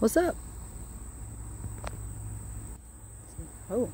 What's up? Oh.